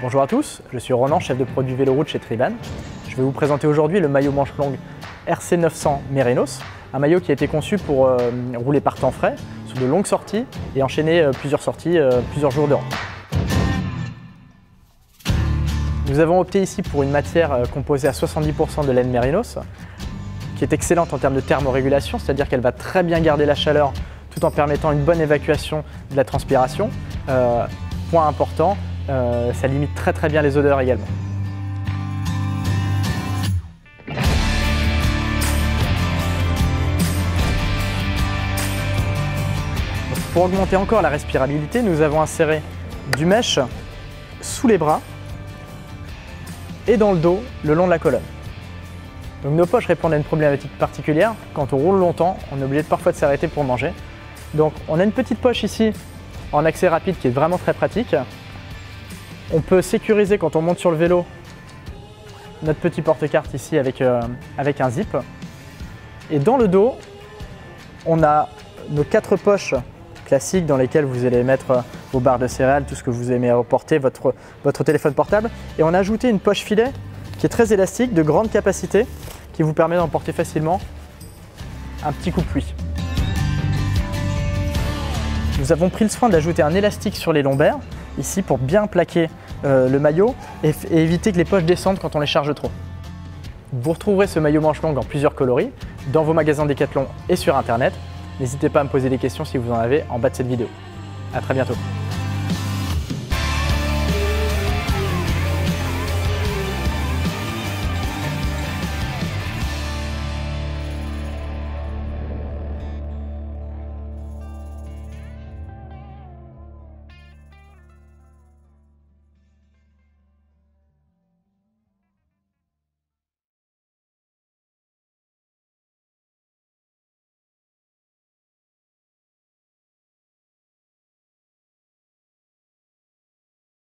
Bonjour à tous, je suis Ronan, chef de produit vélo route chez Triban. Je vais vous présenter aujourd'hui le maillot manche longue RC900 Merinos, un maillot qui a été conçu pour euh, rouler par temps frais, sur de longues sorties et enchaîner euh, plusieurs sorties, euh, plusieurs jours de rang. Nous avons opté ici pour une matière composée à 70% de laine Merinos, qui est excellente en termes de thermorégulation, c'est-à-dire qu'elle va très bien garder la chaleur tout en permettant une bonne évacuation de la transpiration. Point important, euh, ça limite très très bien les odeurs également. Pour augmenter encore la respirabilité, nous avons inséré du mesh sous les bras et dans le dos, le long de la colonne. Donc nos poches répondent à une problématique particulière. Quand on roule longtemps, on est obligé parfois de s'arrêter pour manger. Donc on a une petite poche ici en accès rapide qui est vraiment très pratique. On peut sécuriser quand on monte sur le vélo notre petit porte-carte ici avec, euh, avec un zip. Et dans le dos, on a nos quatre poches classiques dans lesquelles vous allez mettre vos barres de céréales, tout ce que vous aimez porter, votre, votre téléphone portable. Et on a ajouté une poche filet qui est très élastique, de grande capacité, qui vous permet d'emporter facilement un petit coup de pluie. Nous avons pris le soin d'ajouter un élastique sur les lombaires, ici pour bien plaquer euh, le maillot et, éviter que les poches descendent quand on les charge trop. Vous retrouverez ce maillot manche longue en plusieurs coloris dans vos magasins Decathlon et sur internet. N'hésitez pas à me poser des questions si vous en avez en bas de cette vidéo. A très bientôt